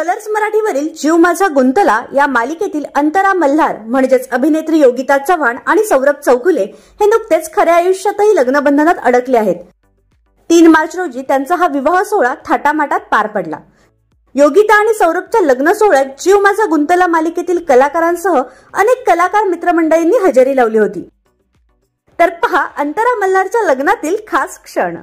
Colours मराठीवरील जीव माझा गुंतला या मालिकेतील अंतरा मल्हार म्हणजेच अभिनेत्री योगिता चव्हाण आणि सौरभ चौकुले हे नुकतेच खऱ्या आयुष्यातही लग्नबंधनात अडकले आहेत. तीन मार्च रोजी त्यांचा हा विवाह सोहळा थाटामाटात पार पडला. योगिता आणि सौरभच्या लग्न सोहळ्यात जीव माझा गुंतला मालिकेतील कलाकारांसह अनेक कलाकार मित्रमंडळींनी हजेरी लावली होती. तर पहा अंतरा मल्हारच्या लग्नातील खास क्षण.